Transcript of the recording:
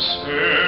Spirit.